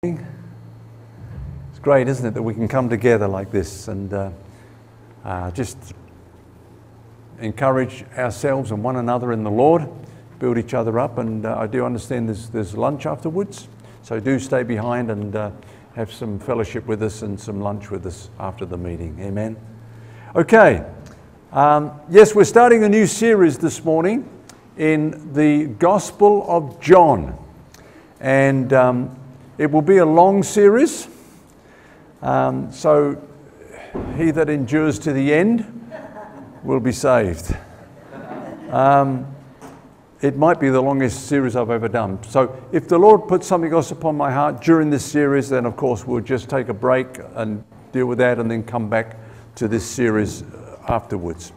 It's great, isn't it, that we can come together like this and uh, uh, just encourage ourselves and one another in the Lord, build each other up. And uh, I do understand there's, there's lunch afterwards, so do stay behind and uh, have some fellowship with us and some lunch with us after the meeting. Amen. Okay. Um, yes, we're starting a new series this morning in the Gospel of John. And um, it will be a long series. Um, so he that endures to the end will be saved. Um, it might be the longest series I've ever done. So if the Lord puts something else upon my heart during this series, then of course we'll just take a break and deal with that and then come back to this series afterwards.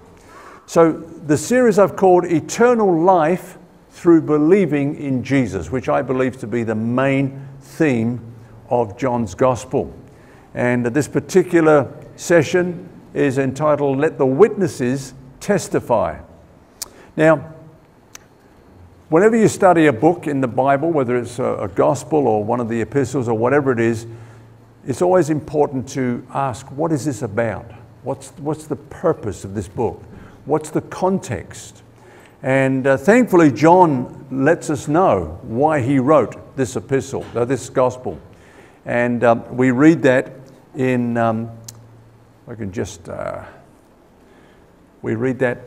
So the series I've called Eternal Life Through Believing in Jesus, which I believe to be the main theme of John's Gospel. And this particular session is entitled Let the Witnesses Testify. Now, whenever you study a book in the Bible, whether it's a, a, gospel or one of the epistles or whatever it is, it's always important to ask, what is this about? What's, what's the purpose of this book? What's the context? And uh, thankfully, John lets us know why he wrote this epistle, uh, this gospel. And um, we read that in, um, I can just, uh, we read that,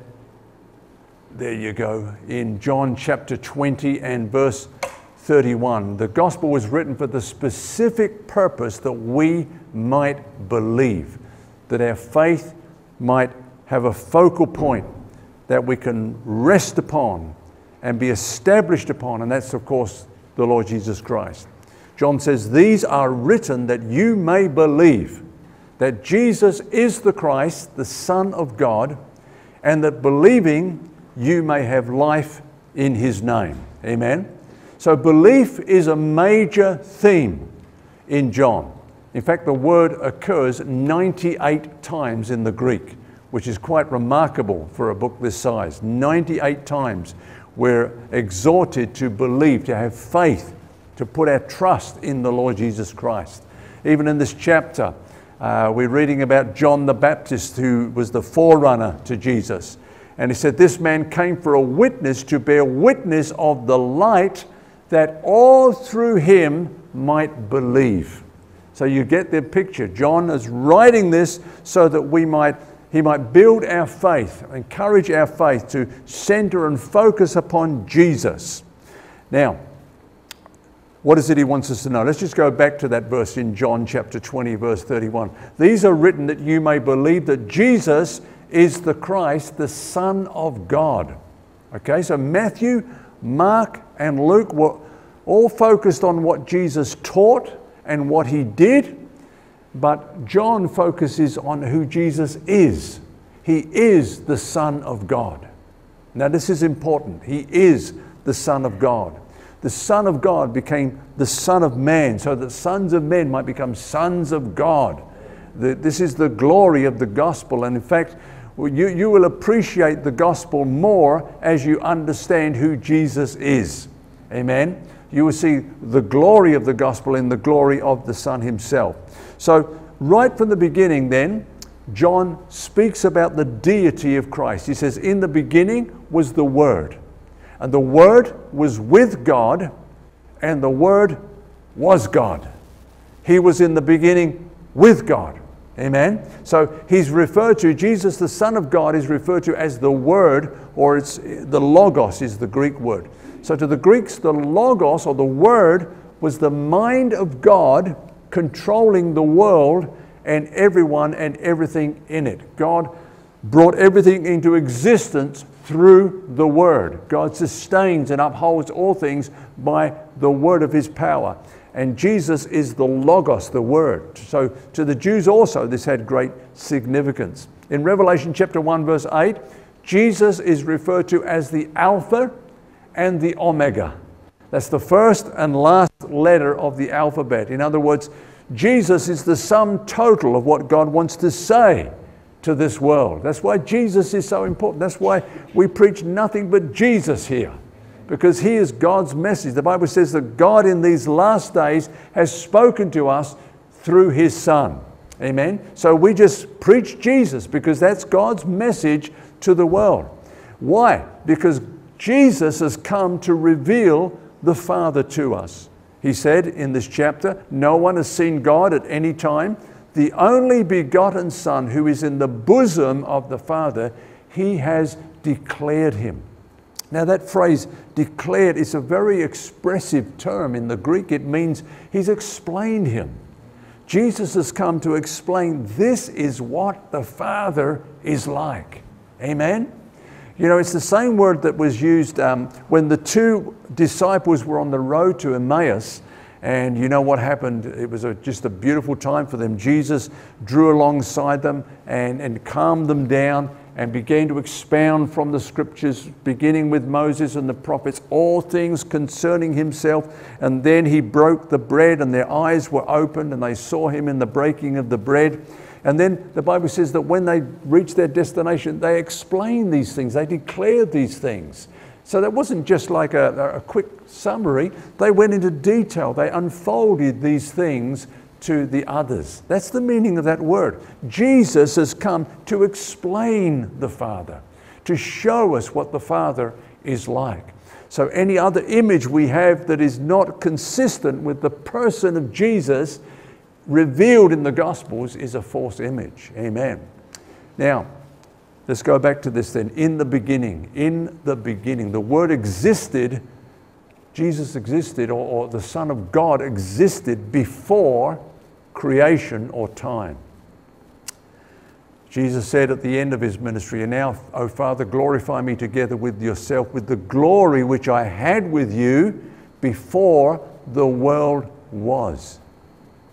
there you go, in John chapter 20 and verse 31. The gospel was written for the specific purpose that we might believe, that our faith might have a focal point that we can rest upon and be established upon, and that's, of course, the Lord Jesus Christ. John says, These are written that you may believe that Jesus is the Christ, the Son of God, and that believing you may have life in His name. Amen. So, belief is a major theme in John. In fact, the word occurs 98 times in the Greek which is quite remarkable for a book this size. 98 times we're exhorted to believe, to have faith, to put our trust in the Lord Jesus Christ. Even in this chapter, uh, we're reading about John the Baptist, who was the forerunner to Jesus. And he said, This man came for a witness to bear witness of the light that all through him might believe. So you get the picture. John is writing this so that we might he might build our faith, encourage our faith to center and focus upon Jesus. Now, what is it he wants us to know? Let's just go back to that verse in John chapter 20, verse 31. These are written that you may believe that Jesus is the Christ, the Son of God. Okay, so Matthew, Mark, and Luke were all focused on what Jesus taught and what he did but John focuses on who Jesus is. He is the Son of God. Now, this is important. He is the Son of God. The Son of God became the Son of Man, so that sons of men might become sons of God. This is the glory of the gospel. And in fact, you, you will appreciate the gospel more as you understand who Jesus is. Amen. You will see the glory of the gospel in the glory of the Son Himself. So, right from the beginning, then, John speaks about the deity of Christ. He says, In the beginning was the Word, and the Word was with God, and the Word was God. He was in the beginning with God. Amen. So he's referred to, Jesus, the Son of God, is referred to as the Word, or it's the Logos is the Greek word. So to the Greeks, the Logos or the Word was the mind of God controlling the world and everyone and everything in it. God brought everything into existence through the Word. God sustains and upholds all things by the Word of His power. And Jesus is the Logos, the Word. So to the Jews also, this had great significance. In Revelation chapter 1, verse 8, Jesus is referred to as the Alpha and the Omega. That's the first and last letter of the alphabet. In other words, Jesus is the sum total of what God wants to say to this world. That's why Jesus is so important. That's why we preach nothing but Jesus here. Because he is God's message. The Bible says that God in these last days has spoken to us through his Son. Amen. So we just preach Jesus because that's God's message to the world. Why? Because Jesus has come to reveal the Father to us. He said in this chapter, No one has seen God at any time. The only begotten Son who is in the bosom of the Father, he has declared him. Now, that phrase declared is a very expressive term in the Greek. It means he's explained him. Jesus has come to explain this is what the Father is like. Amen? You know, it's the same word that was used um, when the two disciples were on the road to Emmaus. And you know what happened? It was a, just a beautiful time for them. Jesus drew alongside them and, and calmed them down and began to expound from the scriptures, beginning with Moses and the prophets, all things concerning himself. And then he broke the bread, and their eyes were opened, and they saw him in the breaking of the bread. And then the Bible says that when they reached their destination, they explained these things, they declared these things. So that wasn't just like a, a quick summary, they went into detail, they unfolded these things to the others. That's the meaning of that word. Jesus has come to explain the Father, to show us what the Father is like. So, any other image we have that is not consistent with the person of Jesus revealed in the Gospels is a false image. Amen. Now, let's go back to this then. In the beginning, in the beginning, the Word existed, Jesus existed, or, or the Son of God existed before creation or time. Jesus said at the end of his ministry, And now, O Father, glorify me together with yourself with the glory which I had with you before the world was.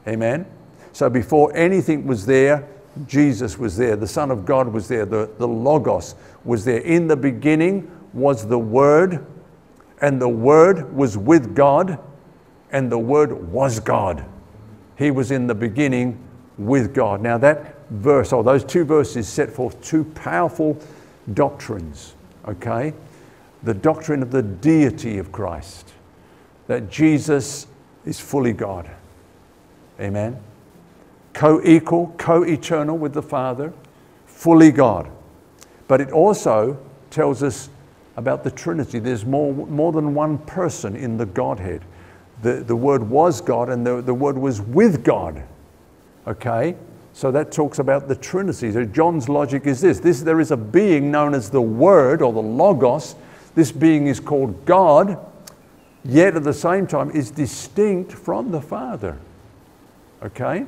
Amen? So before anything was there, Jesus was there. The Son of God was there. The, the Logos was there. In the beginning was the Word, and the Word was with God, and the Word was God. He was in the beginning with God. Now, that verse, or those two verses, set forth two powerful doctrines, okay? The doctrine of the deity of Christ, that Jesus is fully God. Amen? Co equal, co eternal with the Father, fully God. But it also tells us about the Trinity. There's more, more than one person in the Godhead the, the Word was God and the, the Word was with God. Okay? So that talks about the Trinity. So John's logic is this, this there is a being known as the Word or the Logos. This being is called God, yet at the same time is distinct from the Father. Okay?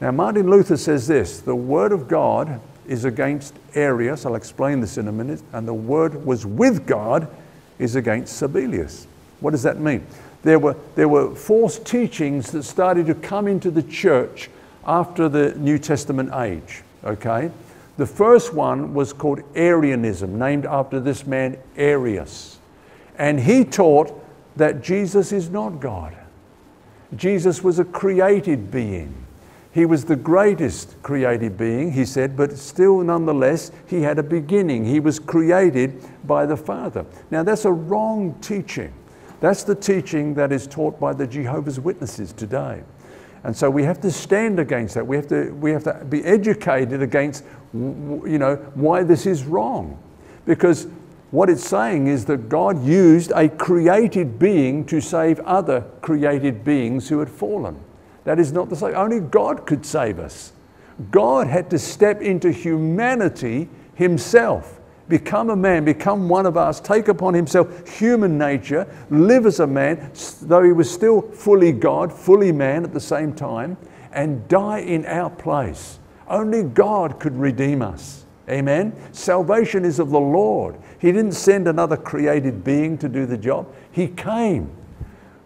Now, Martin Luther says this the Word of God is against Arius. I'll explain this in a minute. And the Word was with God is against Sabellius. What does that mean? there were, there were false teachings that started to come into the church after the New Testament age. Okay? The first one was called Arianism, named after this man Arius. And he taught that Jesus is not God. Jesus was a created being. He was the greatest created being, he said, but still, nonetheless, he had a beginning. He was created by the Father. Now, that's a wrong teaching. That's the teaching that is taught by the Jehovah's Witnesses today. And so we have to stand against that. We have to, we have to be educated against, you know, why this is wrong. Because what it's saying is that God used a created being to save other created beings who had fallen. That is not the same. Only God could save us. God had to step into humanity himself become a man, become one of us, take upon himself human nature, live as a man, though he was still fully God, fully man at the same time, and die in our place. Only God could redeem us. Amen. Salvation is of the Lord. He didn't send another created being to do the job, He came.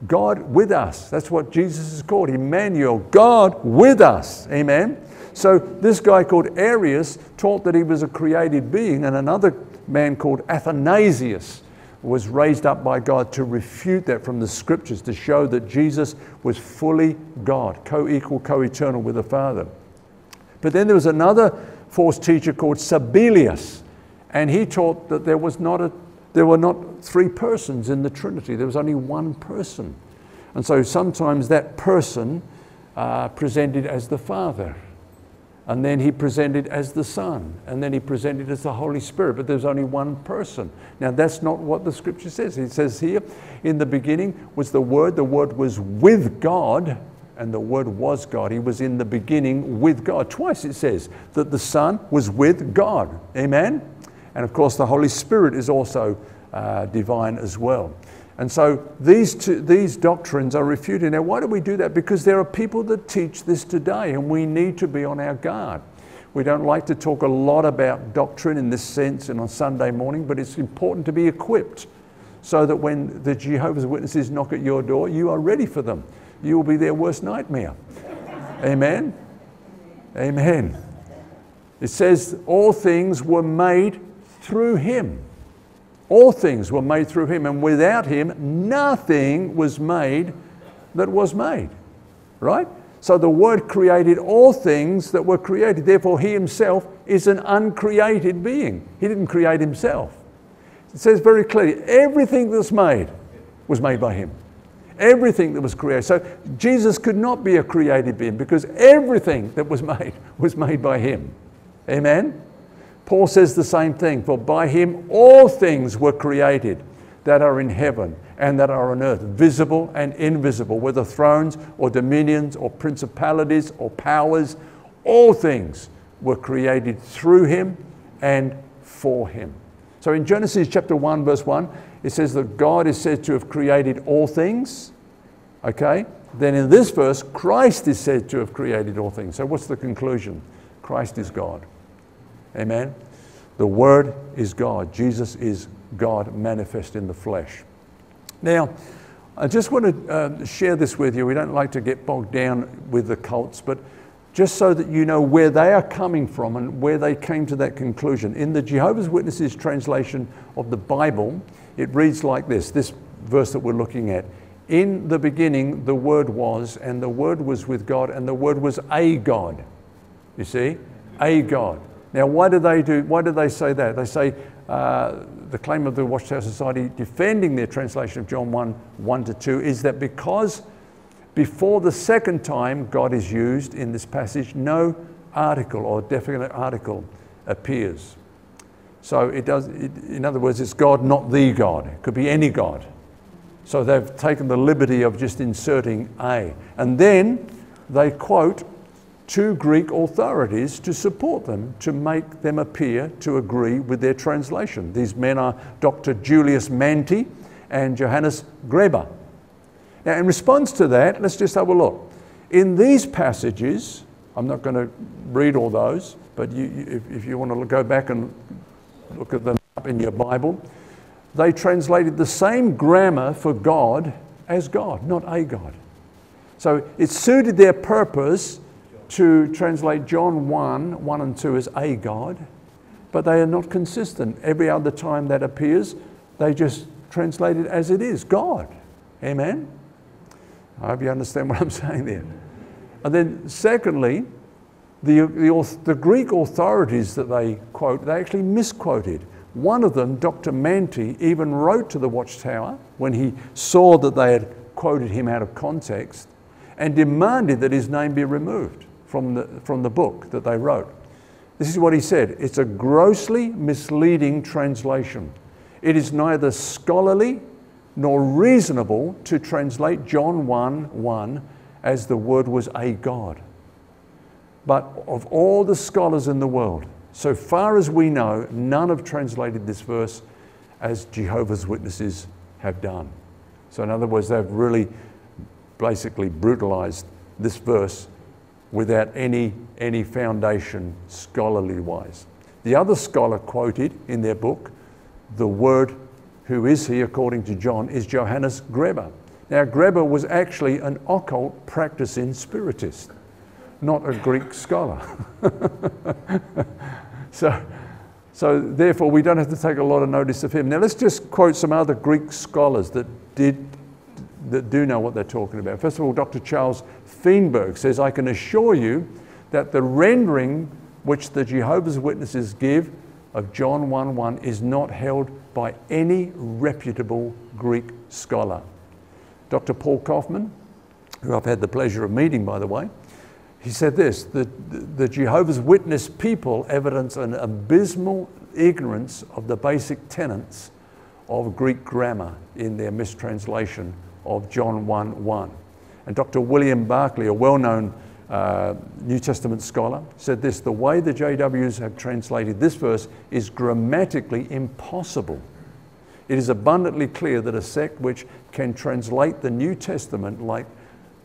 God with us. That's what Jesus is called. Emmanuel, God with us. Amen. So this guy called Arius taught that he was a created being, and another man called Athanasius was raised up by God to refute that from the scriptures to show that Jesus was fully God, co equal, co eternal with the Father. But then there was another false teacher called Sabellius, and he taught that there was not a, there were not three persons in the Trinity, there was only one person. And so sometimes that person uh, presented as the Father, and then he presented as the Son, and then he presented as the Holy Spirit, but there's only one person. Now, that's not what the scripture says. It says here, in the beginning was the Word, the Word was with God, and the Word was God. He was in the beginning with God. Twice it says that the Son was with God. Amen? And of course, the Holy Spirit is also uh, divine as well. And so these, two, these doctrines are refuted. Now, why do we do that? Because there are people that teach this today, and we need to be on our guard. We don't like to talk a lot about doctrine in this sense and on Sunday morning, but it's important to be equipped so that when the Jehovah's Witnesses knock at your door, you are ready for them. You will be their worst nightmare. Amen? Amen. It says, All things were made through him. All things were made through him, and without him, nothing was made that was made. Right? So the Word created all things that were created. Therefore, he himself is an uncreated being. He didn't create himself. It says very clearly everything that's made was made by him. Everything that was created. So Jesus could not be a created being because everything that was made was made by him. Amen? Paul says the same thing For by him all things were created that are in heaven and that are on earth, visible and invisible, whether thrones or dominions or principalities or powers, all things were created through him and for him. So in Genesis chapter 1, verse 1, it says that God is said to have created all things. Okay? Then in this verse, Christ is said to have created all things. So what's the conclusion? Christ is God. Amen? The Word is God. Jesus is God manifest in the flesh. Now, I just want to uh, share this with you. We don't like to get bogged down with the cults, but just so that you know where they are coming from and where they came to that conclusion. In the Jehovah's Witnesses translation of the Bible, it reads like this this verse that we're looking at. In the beginning, the Word was, and the Word was with God, and the Word was a God. You see? A God. Now, why do they do? Why do they say that? They say uh, the claim of the Watchtower Society defending their translation of John 1 1 to 2 is that because before the second time God is used in this passage, no article or definite article appears. So it does, it, in other words, it's God, not the God. It could be any God. So they've taken the liberty of just inserting a. And then they quote two Greek authorities to support them, to make them appear to agree with their translation. These men are Dr. Julius Mantey and Johannes Greber. Now, in response to that, let's just have a look. In these passages, I'm not going to read all those, but you, if, if you want to go back and look at them up in your Bible, they translated the same grammar for God as God, not a God. So it suited their purpose to translate John 1, 1 and 2 as a God, but they are not consistent. Every other time that appears, they just translate it as it is God. Amen? I hope you understand what I'm saying there. And then, secondly, the, the, the Greek authorities that they quote, they actually misquoted. One of them, Dr. Mantey, even wrote to the Watchtower when he saw that they had quoted him out of context and demanded that his name be removed from the, from the book that they wrote. This is what he said it's a grossly misleading translation. It is neither scholarly nor reasonable to translate John 1 1 as the word was a God. But of all the scholars in the world, so far as we know, none have translated this verse as Jehovah's Witnesses have done. So, in other words, they've really basically brutalized this verse without any, any foundation scholarly wise. The other scholar quoted in their book, the word who is he according to John, is Johannes Greber. Now, Greber was actually an occult practicing spiritist, not a Greek scholar. so, so, therefore, we don't have to take a lot of notice of him. Now, let's just quote some other Greek scholars that did that do know what they're talking about. First of all, Dr. Charles Feinberg says, I can assure you that the rendering which the Jehovah's Witnesses give of John 1 1 is not held by any reputable Greek scholar. Dr. Paul Kaufman, who I've had the pleasure of meeting, by the way, he said this the, the Jehovah's Witness people evidence an abysmal ignorance of the basic tenets of Greek grammar in their mistranslation of John 1 1. And Dr. William Barclay, a well known uh, New Testament scholar, said this the way the JWs have translated this verse is grammatically impossible. It is abundantly clear that a sect which can translate the New Testament like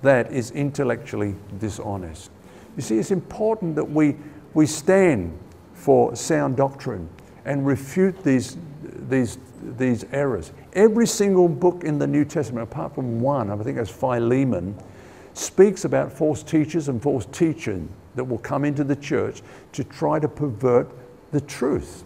that is intellectually dishonest. You see, it's important that we, we stand for sound doctrine and refute these, these, these errors. Every single book in the New Testament, apart from one, I think it's Philemon, speaks about false teachers and false teaching that will come into the church to try to pervert the truth.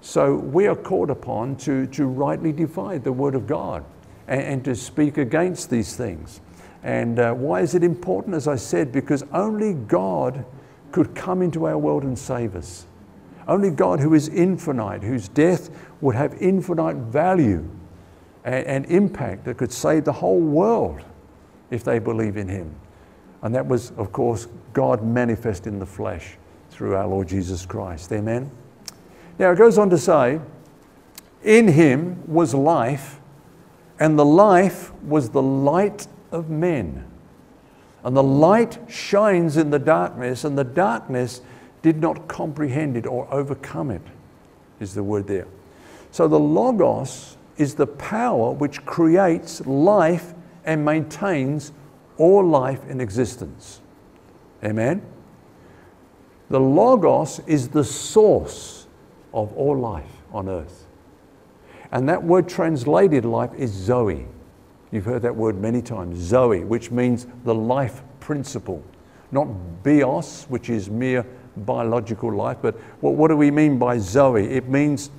So we are called upon to, to rightly divide the Word of God and, and to speak against these things. And uh, why is it important? As I said, because only God could come into our world and save us. Only God, who is infinite, whose death would have infinite value and, and impact that could save the whole world if they believe in Him. And that was, of course, God manifest in the flesh through our Lord Jesus Christ. Amen. Now it goes on to say, In Him was life, and the life was the light of men. And the light shines in the darkness, and the darkness did not comprehend it or overcome it, is the word there. So the Logos is the power which creates life and maintains all life in existence. Amen? The Logos is the source of all life on earth. And that word translated life is Zoe. You've heard that word many times, Zoe, which means the life principle, not bios, which is mere biological life. But what, what do we mean by Zoe? It means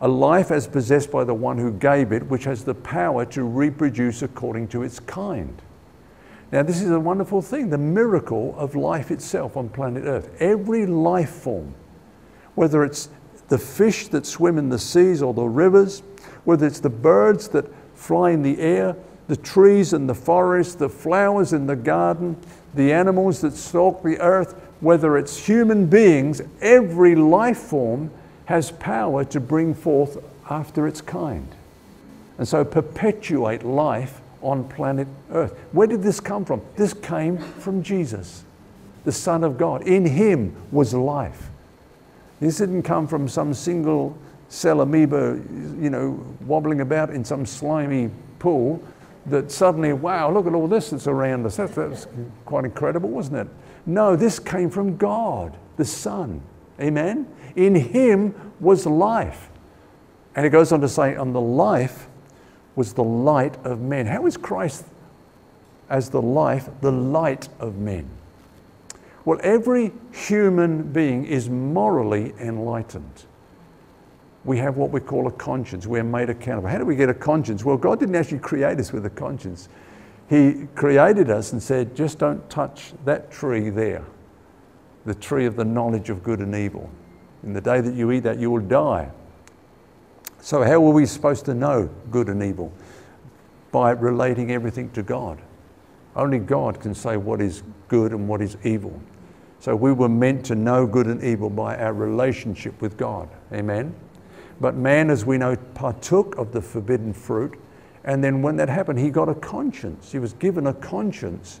a life as possessed by the one who gave it, which has the power to reproduce according to its kind. Now, this is a wonderful thing the miracle of life itself on planet Earth. Every life form, whether it's the fish that swim in the seas or the rivers, whether it's the birds that fly in the air, the trees in the forest, the flowers in the garden, the animals that stalk the earth, whether it's human beings, every life form has power to bring forth after its kind. And so perpetuate life on planet Earth. Where did this come from? This came from Jesus, the Son of God. In Him was life. This didn't come from some single cell amoeba, you know, wobbling about in some slimy pool that suddenly, wow, look at all this that's around us. That, that's quite incredible, wasn't it? No, this came from God, the Son. Amen? In Him was life. And it goes on to say, and the life was the light of men. How is Christ, as the life, the light of men? Well, every human being is morally enlightened we have what we call a conscience. We're made accountable. How do we get a conscience? Well, God didn't actually create us with a conscience. He created us and said, just don't touch that tree there, the tree of the knowledge of good and evil. In the day that you eat that, you will die. So, how are we supposed to know good and evil? By relating everything to God. Only God can say what is good and what is evil. So, we were meant to know good and evil by our relationship with God. Amen. But man, as we know, partook of the forbidden fruit. And then when that happened, he got a conscience. He was given a conscience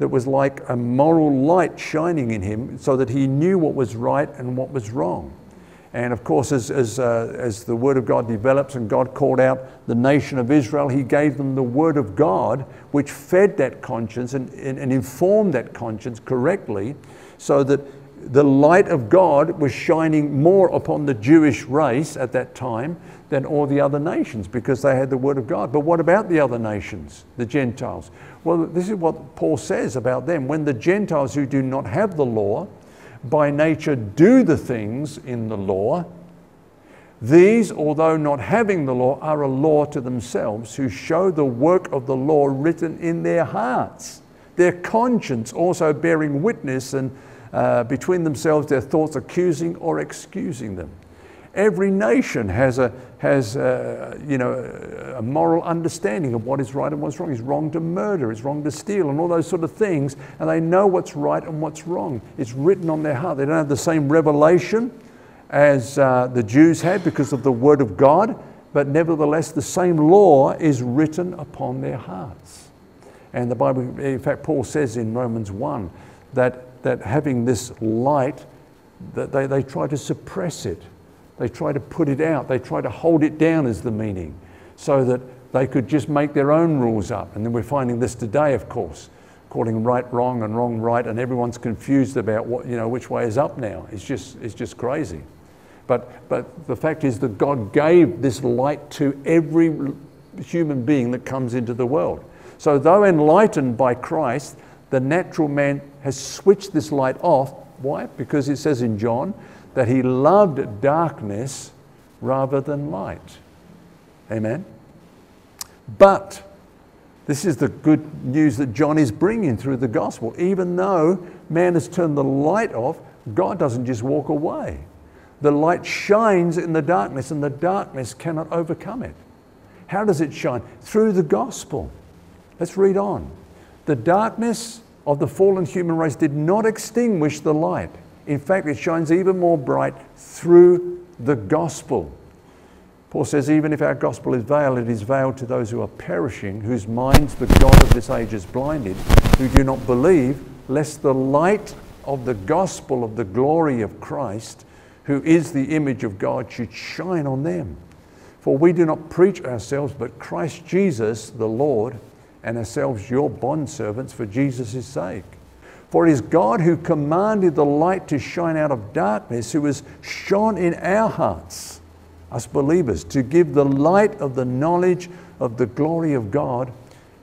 that was like a moral light shining in him so that he knew what was right and what was wrong. And of course, as, as, uh, as the Word of God develops and God called out the nation of Israel, He gave them the Word of God, which fed that conscience and, and, and informed that conscience correctly so that the light of God was shining more upon the Jewish race at that time than all the other nations because they had the Word of God. But what about the other nations, the Gentiles? Well, this is what Paul says about them. When the Gentiles who do not have the law, by nature do the things in the law, these, although not having the law, are a law to themselves, who show the work of the law written in their hearts, their conscience also bearing witness and uh, between themselves their thoughts accusing or excusing them. Every nation has a has a, you know a moral understanding of what is right and what's wrong. It's wrong to murder. It's wrong to steal, and all those sort of things. And they know what's right and what's wrong. It's written on their heart. They don't have the same revelation as uh, the Jews had because of the Word of God, but nevertheless, the same law is written upon their hearts. And the Bible, in fact, Paul says in Romans 1 that, that having this light, that they, they try to suppress it they try to put it out. They try to hold it down, is the meaning, so that they could just make their own rules up. And then we're finding this today, of course, calling right wrong and wrong right, and everyone's confused about what, you know, which way is up now. It's just, it's just crazy. But, but the fact is that God gave this light to every human being that comes into the world. So, though enlightened by Christ, the natural man has switched this light off. Why? Because it says in John, that he loved darkness rather than light. Amen? But this is the good news that John is bringing through the gospel. Even though man has turned the light off, God doesn't just walk away. The light shines in the darkness, and the darkness cannot overcome it. How does it shine? Through the gospel. Let's read on. The darkness of the fallen human race did not extinguish the light. In fact, it shines even more bright through the gospel. Paul says, even if our gospel is veiled, it is veiled to those who are perishing, whose minds the God of this age is blinded, who do not believe, lest the light of the gospel of the glory of Christ, who is the image of God, should shine on them. For we do not preach ourselves, but Christ Jesus the Lord, and ourselves your bondservants for Jesus' sake. For it is God who commanded the light to shine out of darkness, who has shone in our hearts, us believers, to give the light of the knowledge of the glory of God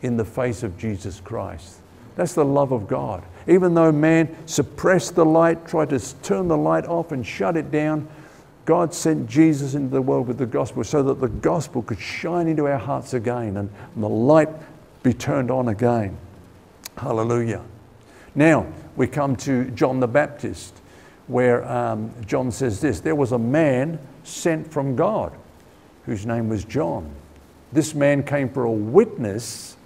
in the face of Jesus Christ. That's the love of God. Even though man suppressed the light, tried to turn the light off and shut it down, God sent Jesus into the world with the gospel so that the gospel could shine into our hearts again and the light be turned on again. Hallelujah. Now, we come to John the Baptist, where um, John says this There was a man sent from God whose name was John. This man came for a witness,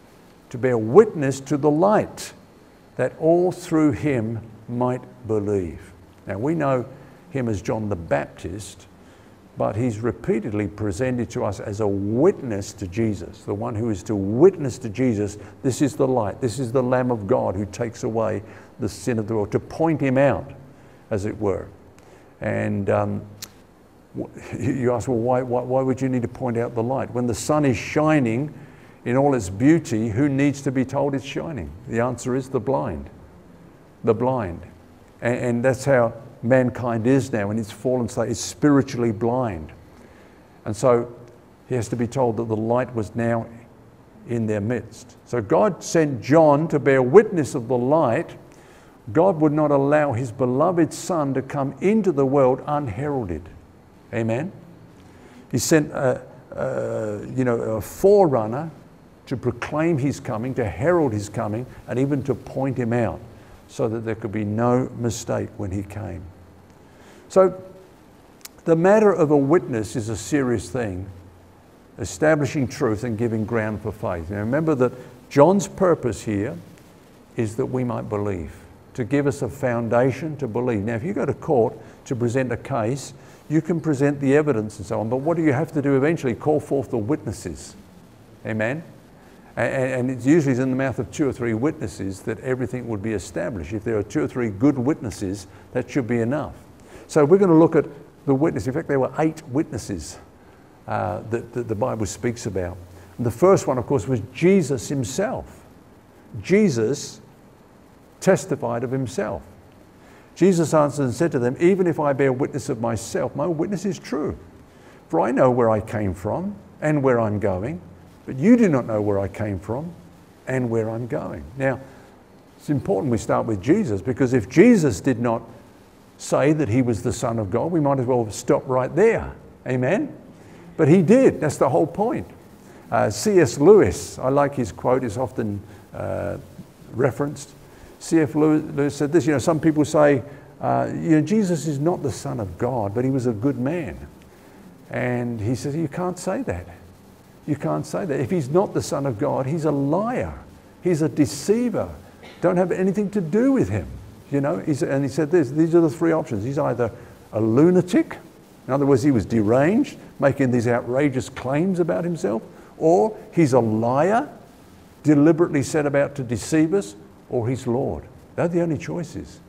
to bear witness to the light, that all through him might believe. Now, we know him as John the Baptist, but he's repeatedly presented to us as a witness to Jesus, the one who is to witness to Jesus. This is the light, this is the Lamb of God who takes away the sin of the world, to point him out, as it were. And um, you ask, well, why, why, why would you need to point out the light? When the sun is shining in all its beauty, who needs to be told it's shining? The answer is the blind. The blind. And, and that's how mankind is now in its fallen state, is spiritually blind. And so he has to be told that the light was now in their midst. So God sent John to bear witness of the light. God would not allow his beloved Son to come into the world unheralded. Amen? He sent a, a, you know, a forerunner to proclaim his coming, to herald his coming, and even to point him out so that there could be no mistake when he came. So, the matter of a witness is a serious thing, establishing truth and giving ground for faith. Now, remember that John's purpose here is that we might believe, to give us a foundation to believe. Now, if you go to court to present a case, you can present the evidence and so on, but what do you have to do eventually? Call forth the witnesses. Amen? And it's usually in the mouth of two or three witnesses that everything would be established. If there are two or three good witnesses, that should be enough. So we're going to look at the witness. In fact, there were eight witnesses uh, that, that the Bible speaks about. And the first one, of course, was Jesus himself. Jesus testified of himself. Jesus answered and said to them, Even if I bear witness of myself, my witness is true. For I know where I came from and where I'm going, but you do not know where I came from and where I'm going. Now, it's important we start with Jesus because if Jesus did not say that he was the Son of God, we might as well stop right there. Amen? But he did. That's the whole point. Uh, C.S. Lewis, I like his quote, is often uh, referenced. C.S. Lewis said this, you know, some people say, uh, you know, Jesus is not the Son of God, but he was a good man. And he says, You can't say that. You can't say that. If he's not the Son of God, he's a liar. He's a deceiver. Don't have anything to do with him. You know, he's, and he said this these are the three options. He's either a lunatic, in other words, he was deranged, making these outrageous claims about himself, or he's a liar, deliberately set about to deceive us, or he's Lord. They're the only choices.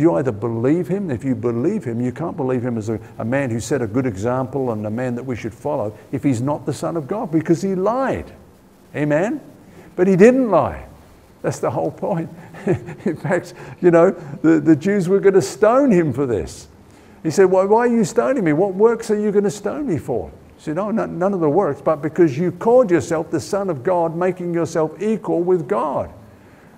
You either believe him, if you believe him, you can't believe him as a, a, man who set a good example and a man that we should follow if he's not the Son of God because he lied. Amen? But he didn't lie. That's the whole point. In fact, you know, the, the Jews were going to stone him for this. He said, well, Why are you stoning me? What works are you going to stone me for? He said, No, none of the works, but because you called yourself the Son of God, making yourself equal with God.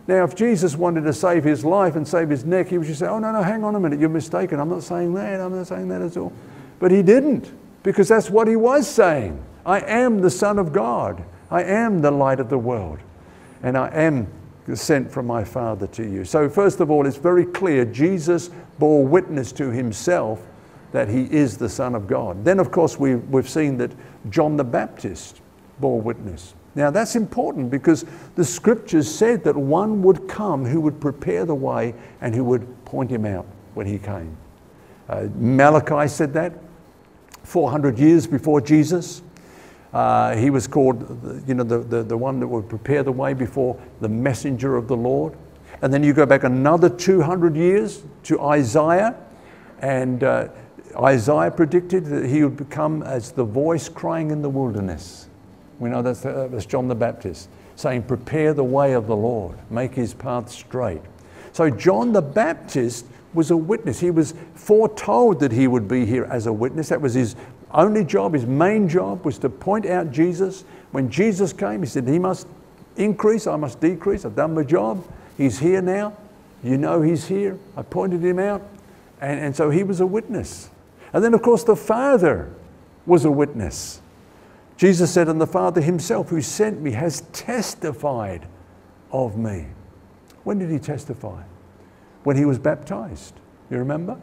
Now, if Jesus wanted to save his life and save his neck, he would just say, Oh, no, no, hang on a minute, you're mistaken. I'm not saying that. I'm not saying that at all. But he didn't, because that's what he was saying. I am the Son of God. I am the light of the world. And I am sent from my Father to you. So, first of all, it's very clear Jesus bore witness to himself that he is the Son of God. Then, of course, we, we've seen that John the Baptist bore witness. Now, that's important because the scriptures said that one would come who would prepare the way and who would point him out when he came. Uh, Malachi said that 400 years before Jesus. Uh, he was called, you know, the, the, the one that would prepare the way before the messenger of the Lord. And then you go back another 200 years to Isaiah, and uh, Isaiah predicted that he would become as the voice crying in the wilderness. We know that's, uh, that's John the Baptist saying, Prepare the way of the Lord, make his path straight. So John the Baptist was a witness. He was foretold that he would be here as a witness. That was his only job, his main job was to point out Jesus. When Jesus came, he said, He must increase, I must decrease. I've done my job. He's here now. You know he's here. I pointed him out. And, and so he was a witness. And then, of course, the Father was a witness. Jesus said, And the Father himself who sent me has testified of me. When did he testify? When he was baptized. You remember?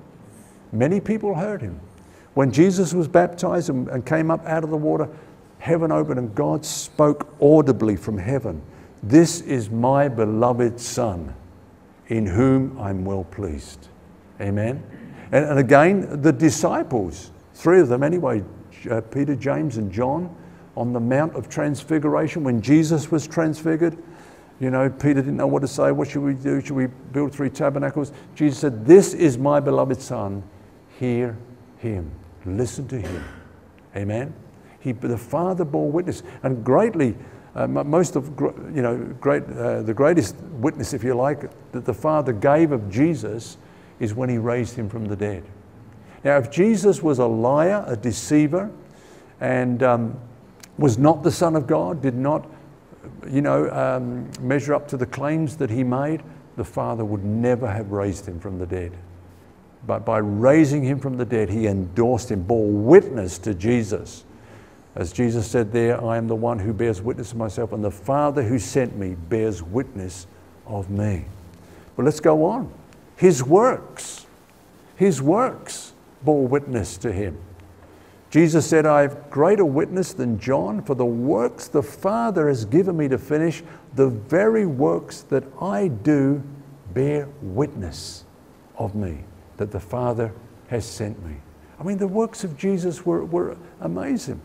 Many people heard him. When Jesus was baptized and, came up out of the water, heaven opened and God spoke audibly from heaven This is my beloved Son, in whom I'm well pleased. Amen. And again, the disciples, three of them anyway, uh, Peter, James, and John, on the Mount of Transfiguration when Jesus was transfigured. You know, Peter didn't know what to say. What should we do? Should we build three tabernacles? Jesus said, This is my beloved Son. Hear him. Listen to him. Amen. He, the Father bore witness, and greatly, uh, most of you know, great, uh, the greatest witness, if you like, that the Father gave of Jesus is when He raised him from the dead. Now, if Jesus was a liar, a deceiver, and um, was not the Son of God, did not, you know, um, measure up to the claims that He made, the Father would never have raised him from the dead. But by raising him from the dead, he endorsed him, bore witness to Jesus. As Jesus said there, I am the one who bears witness of myself, and the Father who sent me bears witness of me. But let's go on. His works, his works bore witness to him. Jesus said, I have greater witness than John, for the works the Father has given me to finish, the very works that I do bear witness of me that the Father has sent me. I mean, the works of Jesus were, were amazing.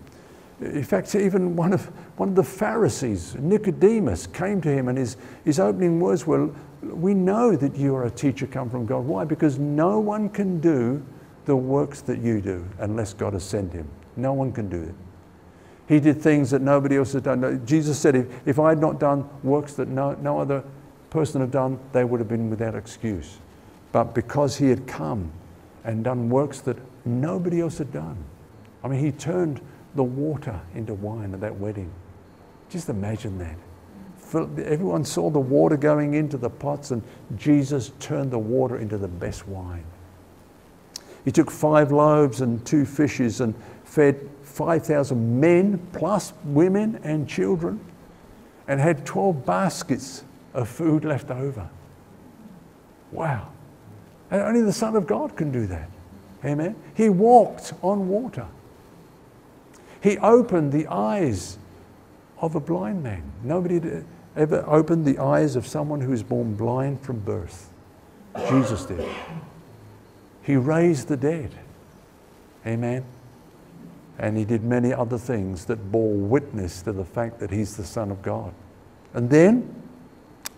In fact, even one of, one of the Pharisees, Nicodemus, came to him and his, his opening words were, We know that you are a teacher come from God. Why? Because no one can do the works that you do unless God has sent him. No one can do it. He did things that nobody else has done. Jesus said, if, if I had not done works that no, no other person had done, they would have been without excuse but because he had come and done works that nobody else had done. I mean, he turned the water into wine at that wedding. Just imagine that. Everyone saw the water going into the pots, and Jesus turned the water into the best wine. He took five loaves and two fishes and fed 5,000 men, plus women and children, and had 12 baskets of food left over. Wow. And only the Son of God can do that. Amen. He walked on water. He opened the eyes of a blind man. Nobody ever opened the eyes of someone who was born blind from birth. Jesus did. He raised the dead. Amen. And he did many other things that bore witness to the fact that he's the Son of God. And then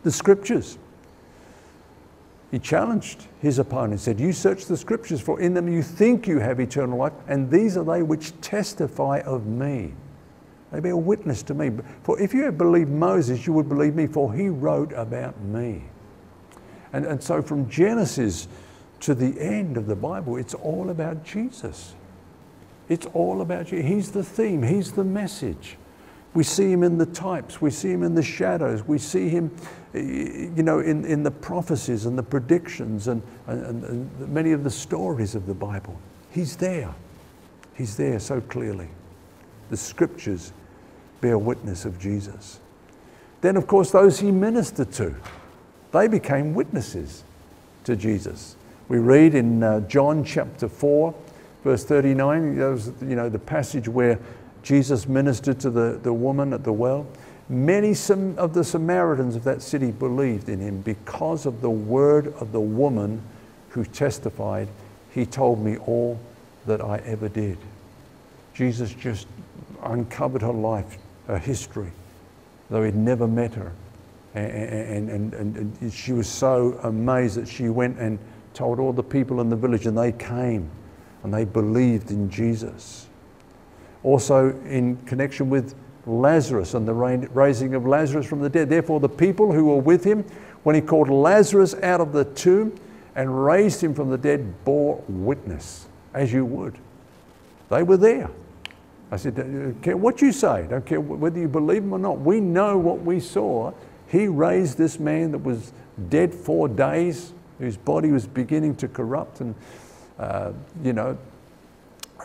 the scriptures. He challenged his opponent, said, You search the scriptures, for in them you think you have eternal life, and these are they which testify of me. They bear witness to me. For if you had believed Moses, you would believe me, for he wrote about me. And, and so from Genesis to the end of the Bible, it's all about Jesus. It's all about you. He's the theme, He's the message. We see Him in the types, we see Him in the shadows, we see Him, you know, in, in the prophecies and the predictions and, and, and many of the stories of the Bible. He's there. He's there so clearly. The scriptures bear witness of Jesus. Then, of course, those he ministered to, they became witnesses to Jesus. We read in uh, John chapter 4, verse 39, was, you know, the passage where Jesus ministered to the, the woman at the well. Many of the Samaritans of that city believed in him because of the word of the woman who testified, He told me all that I ever did. Jesus just uncovered her life, her history, though he'd never met her. And, and, and, and, she was so amazed that she went and told all the people in the village, and they came and they believed in Jesus. Also, in connection with Lazarus and the raising of Lazarus from the dead. Therefore, the people who were with him when he called Lazarus out of the tomb and raised him from the dead bore witness, as you would. They were there. I said, Don't care what you say, don't care whether you believe him or not. We know what we saw. He raised this man that was dead four days, whose body was beginning to corrupt, and, uh, you know,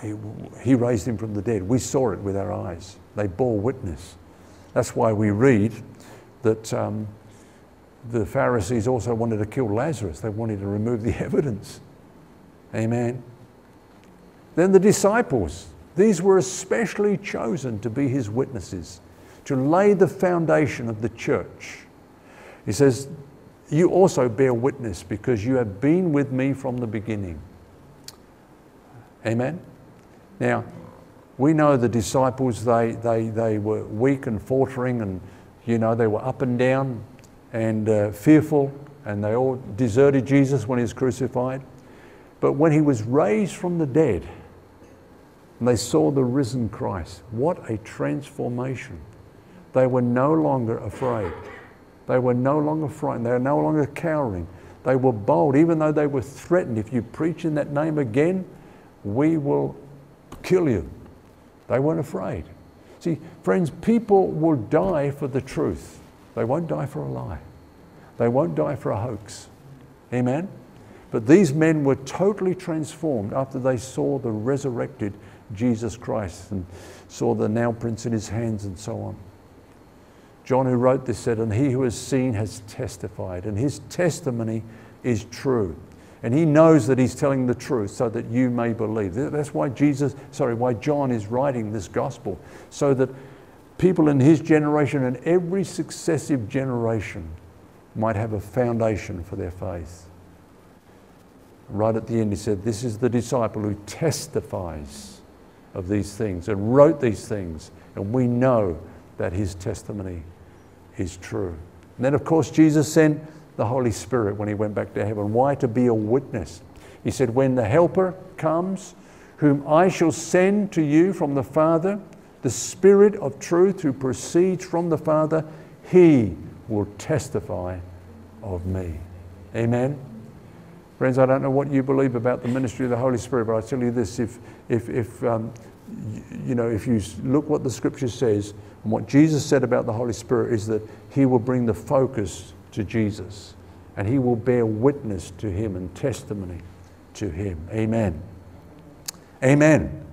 he, he raised him from the dead. We saw it with our eyes. They bore witness. That's why we read that um, the Pharisees also wanted to kill Lazarus, they wanted to remove the evidence. Amen. Then the disciples, these were especially chosen to be his witnesses, to lay the foundation of the church. He says, You also bear witness because you have been with me from the beginning. Amen. Now, we know the disciples, they, they, they were weak and faltering, and you know, they were up and down and uh, fearful, and they all deserted Jesus when he was crucified. But when he was raised from the dead, and they saw the risen Christ. What a transformation. They were no longer afraid. They were no longer frightened. They were no longer cowering. They were bold, even though they were threatened. If you preach in that name again, we will kill you. They weren't afraid. See, friends, people will die for the truth. They won't die for a lie. They won't die for a hoax. Amen? But these men were totally transformed after they saw the resurrected Jesus Christ and saw the nail prints in his hands and so on. John, who wrote this, said, And he who has seen has testified, and his testimony is true. And he knows that he's telling the truth so that you may believe. That's why Jesus, sorry, why John is writing this gospel, so that people in his generation and every successive generation might have a foundation for their faith. Right at the end, he said, This is the disciple who testifies of these things and wrote these things, and we know that his testimony is true. And then, of course, Jesus sent the Holy Spirit when he went back to heaven. Why? To be a witness. He said, When the Helper comes, whom I shall send to you from the Father, the Spirit of truth who proceeds from the Father, he will testify of me. Amen. Friends, I don't know what you believe about the ministry of the Holy Spirit, but I tell you this if, if, if um, you know, if you look what the scripture says, and what Jesus said about the Holy Spirit is that he will bring the focus to Jesus and he will bear witness to him and testimony to him. Amen. Amen.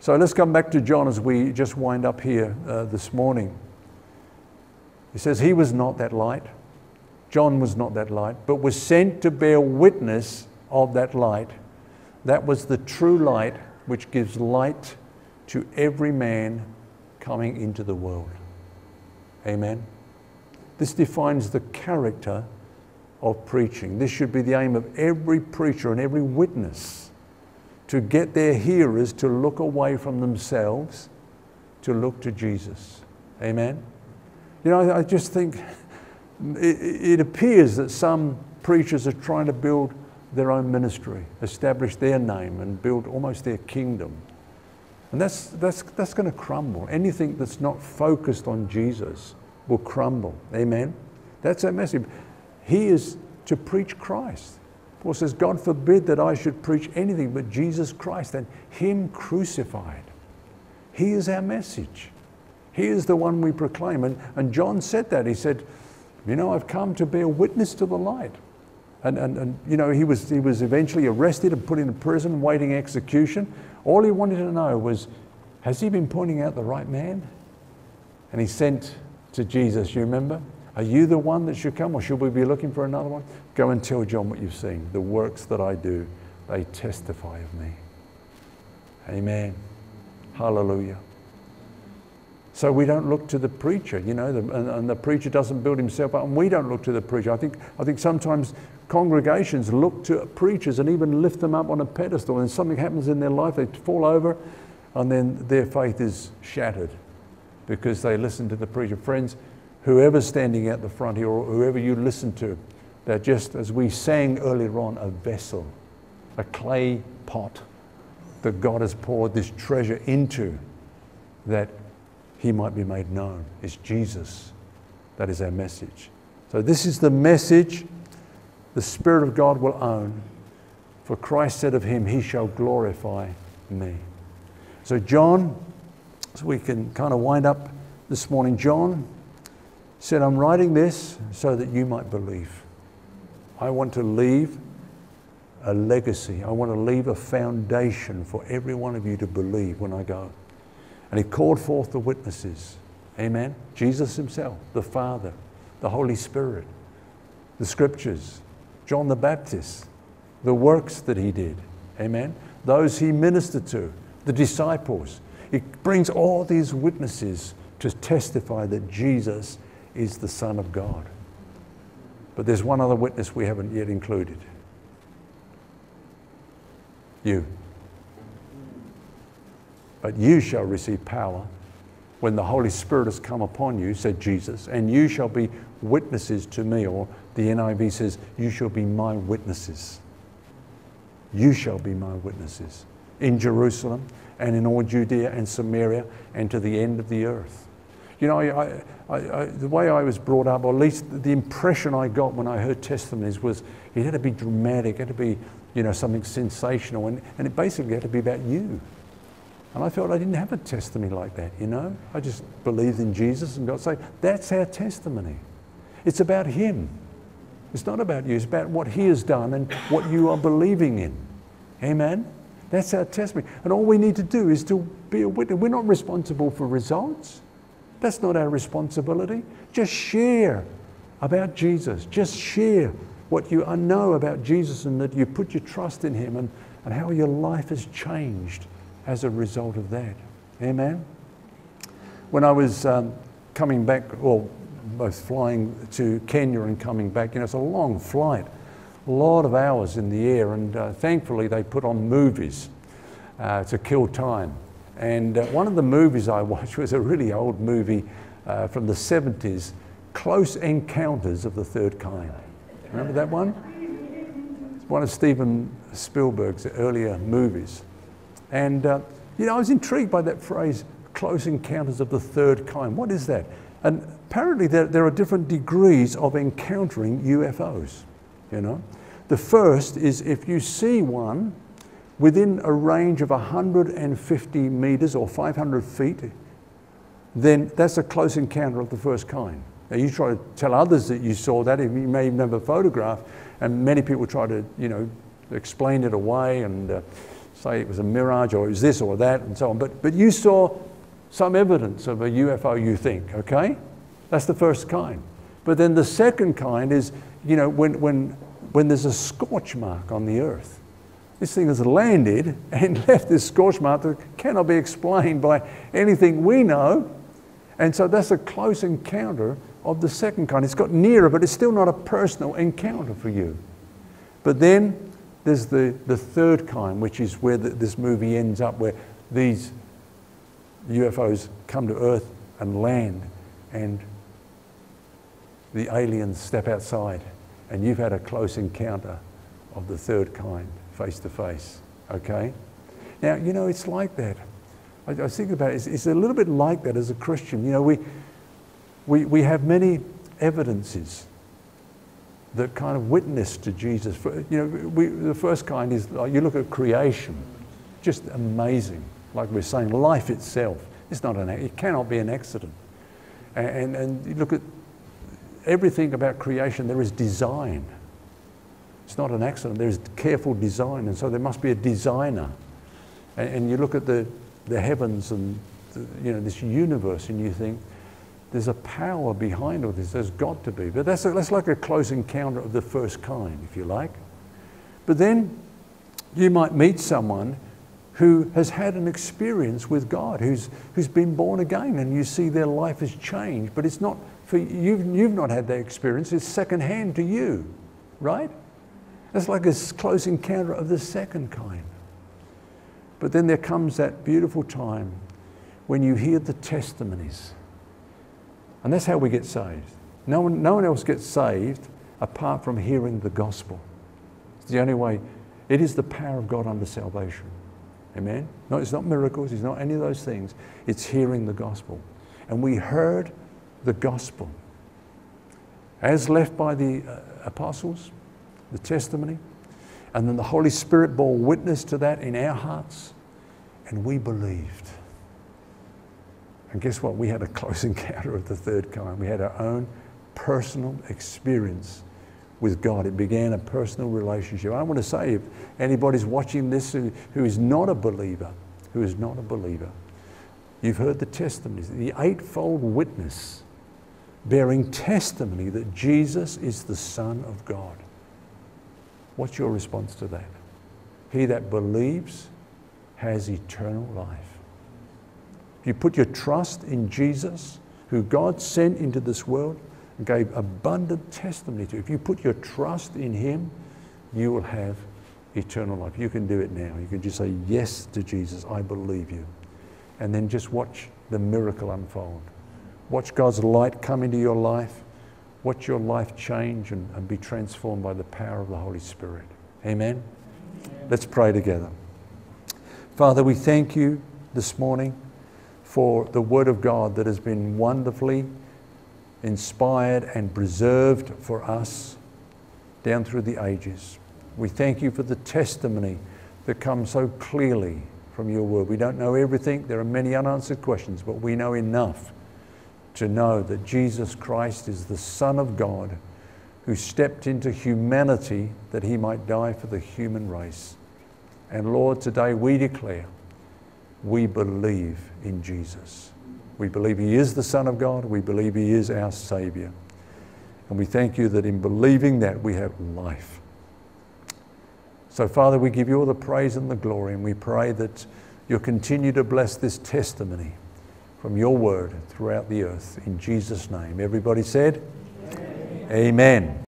So let's come back to John as we just wind up here uh, this morning. He says, He was not that light. John was not that light, but was sent to bear witness of that light. That was the true light which gives light to every man coming into the world. Amen. This defines the character of preaching. This should be the aim of every preacher and every witness to get their hearers to look away from themselves to look to Jesus. Amen. You know, I, just think it, it appears that some preachers are trying to build their own ministry, establish their name, and build almost their kingdom. And that's, that's, that's going to crumble. Anything that's not focused on Jesus will crumble. Amen? That's our message. He is to preach Christ. Paul says, God forbid that I should preach anything but Jesus Christ and Him crucified. He is our message. He is the one we proclaim. And, and John said that. He said, You know, I've come to bear witness to the light. And, and, and you know, he was, he was eventually arrested and put in prison, waiting execution. All he wanted to know was, Has he been pointing out the right man? And he sent to Jesus, you remember? Are you the one that should come, or should we be looking for another one? Go and tell John what you've seen. The works that I do, they testify of me. Amen. Hallelujah. So we don't look to the preacher, you know, the, and, and, the preacher doesn't build himself up, and we don't look to the preacher. I think, I think sometimes congregations look to preachers and even lift them up on a pedestal, and something happens in their life, they fall over, and then their faith is shattered because they listen to the preacher. Friends, whoever's standing at the front here, or whoever you listen to, they're just, as we sang earlier on, a vessel, a clay pot that God has poured this treasure into that he might be made known. It's Jesus. That is our message. So, this is the message the Spirit of God will own. For Christ said of him, He shall glorify me. So, John, so we can kind of wind up this morning. John said, I'm writing this so that you might believe. I want to leave a legacy. I want to leave a foundation for every one of you to believe when I go. And he called forth the witnesses. Amen. Jesus himself, the Father, the Holy Spirit, the scriptures, John the Baptist, the works that he did. Amen. Those he ministered to, the disciples. He brings all these witnesses to testify that Jesus is the Son of God. But there's one other witness we haven't yet included. You. But you shall receive power when the Holy Spirit has come upon you, said Jesus, and you shall be witnesses to me. Or the NIV says, You shall be my witnesses. You shall be my witnesses in Jerusalem and in all Judea and Samaria and to the end of the earth. You know, I, I, I, the way I was brought up, or at least the impression I got when I heard testimonies, was it had to be dramatic, it had to be, you know, something sensational, and, and it basically had to be about you. And I felt I didn't have a testimony like that, you know. I just believed in Jesus and God say, that's our testimony. It's about Him. It's not about you, it's about what He has done and what you are believing in. Amen? That's our testimony. And all we need to do is to be a witness. We're not responsible for results. That's not our responsibility. Just share about Jesus. Just share what you know about Jesus and that you put your trust in Him and, and how your life has changed as a result of that. Amen? When I was um, coming back, or both flying to Kenya and coming back, you know, it's a long flight, a lot of hours in the air, and uh, thankfully they put on movies uh, to kill time. And uh, one of the movies I watched was a really old movie uh, from the 70s, Close Encounters of the Third Kind. Remember that one? It's one of Steven Spielberg's earlier movies. And, uh, you know, I was intrigued by that phrase, close encounters of the third kind. What is that? And apparently there, there are different degrees of encountering UFOs, you know. The first is if you see one within a range of 150 meters or 500 feet, then that's a close encounter of the first kind. Now you try to tell others that you saw that, if you may even have a photograph, and many people try to, you know, explain it away and uh, say it was a mirage or it was this or that and so on. But, but you saw some evidence of a UFO, you think, okay? That's the first kind. But then the second kind is, you know, when, when, when there's a scorch mark on the earth, This thing has landed and left this scorch mark that cannot be explained by anything we know. And so that's a close encounter of the second kind. It's got nearer, but it's still not a personal encounter for you. But then there's the, the third kind, which is where the, this movie ends up, where these UFOs come to Earth and land, and the aliens step outside, and you've had a close encounter of the third kind, face to face. Okay? Now, you know, it's like that. I, I think about it, it's, it's, a little bit like that as a Christian. You know, we, we, we have many evidences that kind of witness to Jesus. You know, we, the first kind is like you look at creation, just amazing. Like we're saying, life itself is not an, it cannot be an accident. And, and, and you look at everything about creation, there is design. It's not an accident, there's careful design, and so there must be a designer. And, and you look at the, the heavens and the, you know, this universe, and you think, there's a power behind all this. There's got to be. But that's, a, that's like a close encounter of the first kind, if you like. But then you might meet someone who has had an experience with God, who's, who's been born again, and you see their life has changed. But it's not for you've, you've not had that experience, it's secondhand to you, right? It's like a close encounter of the second kind. But then there comes that beautiful time when you hear the testimonies and that's how we get saved. No one, no one else gets saved apart from hearing the gospel. It's the only way. It is the power of God unto salvation. Amen? No, it's not miracles, it's not any of those things. It's hearing the gospel. And we heard the gospel as left by the uh, apostles, the testimony, and then the Holy Spirit bore witness to that in our hearts, and we believed. And guess what? We had a close encounter of the third kind. We had our own personal experience with God. It began a personal relationship. I want to say, if anybody's watching this who, is not a believer, who is not a believer, you've heard the testimonies, the eightfold witness bearing testimony that Jesus is the Son of God. What's your response to that? He that believes has eternal life. If you put your trust in Jesus, who God sent into this world gave abundant testimony to, if you put your trust in Him, you will have eternal life. You can do it now. You can just say yes to Jesus. I believe you. And then just watch the miracle unfold. Watch God's light come into your life. Watch your life change and, and be transformed by the power of the Holy Spirit. Amen? Amen. Let's pray together. Father, we thank you this morning for the Word of God that has been wonderfully inspired and preserved for us down through the ages. We thank you for the testimony that comes so clearly from your Word. We don't know everything, there are many unanswered questions, but we know enough to know that Jesus Christ is the Son of God who stepped into humanity that he might die for the human race. And Lord, today we declare we believe in Jesus. We believe He is the Son of God. We believe He is our Savior. And we thank you that in believing that we have life. So, Father, we give you all the praise and the glory, and we pray that you'll continue to bless this testimony from your word throughout the earth. In Jesus' name. Everybody said, Amen. Amen.